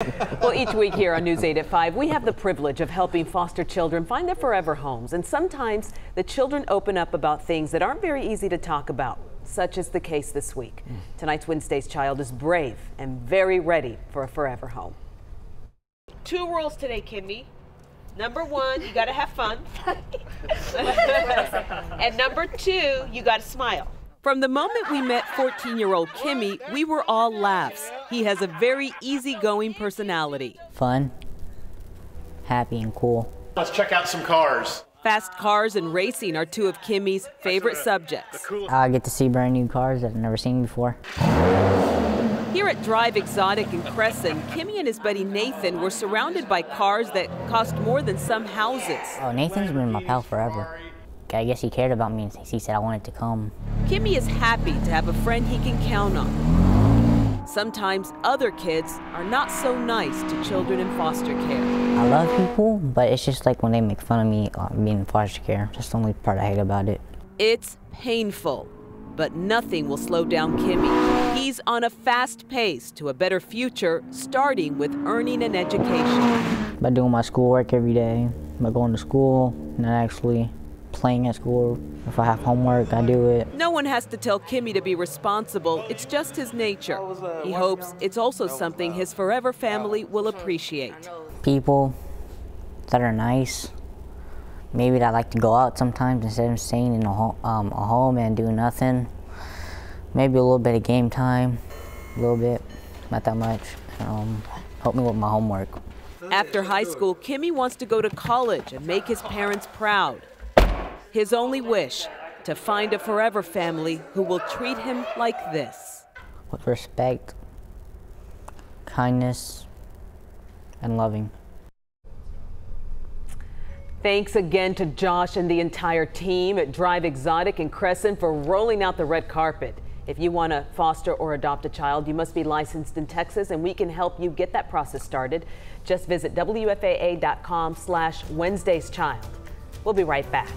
Well, each week here on News 8 at 5, we have the privilege of helping foster children find their forever homes. And sometimes the children open up about things that aren't very easy to talk about, such as the case this week. Hmm. Tonight's Wednesday's child is brave and very ready for a forever home. Two rules today, Cimmey. Number one, you gotta have fun. and number two, you gotta smile. From the moment we met 14 year old Cimmey, we were all laughs. He has a very easygoing personality. Fun, happy, and cool. Let's check out some cars. Fast cars and racing are two of Cimmey's favorite subjects. I get to see brand new cars that I've never seen before. Here at Drive Exotic in Crescent, Cimmey and his buddy Nathan were surrounded by cars that cost more than some houses. Oh, Nathan's been my pal forever. I guess he cared about me and he said I wanted to come. Cimmey is happy to have a friend he can count on. Sometimes other kids are not so nice to children in foster care. I love people, but it's just like when they make fun of me uh, being in foster care. That's the only part I hate about it. It's painful, but nothing will slow down Cimmey. He's on a fast pace to a better future, starting with earning an education. By doing my schoolwork every day, by going to school, and actually playing at school. If I have homework, I do it. No one has to tell Cimmey to be responsible. It's just his nature. He hopes it's also something his forever family will appreciate. People that are nice, maybe that like to go out sometimes instead of staying in a, ho um, a home and doing nothing. Maybe a little bit of game time, a little bit, not that much. Um, help me with my homework. After high school, Cimmey wants to go to college and make his parents proud. His only wish, to find a forever family who will treat him like this. With respect, kindness, and loving. Thanks again to Josh and the entire team at Drive Exotic and Crescent for rolling out the red carpet. If you want to foster or adopt a child, you must be licensed in Texas, and we can help you get that process started. Just visit WFAA.com slash Wednesday's Child. We'll be right back.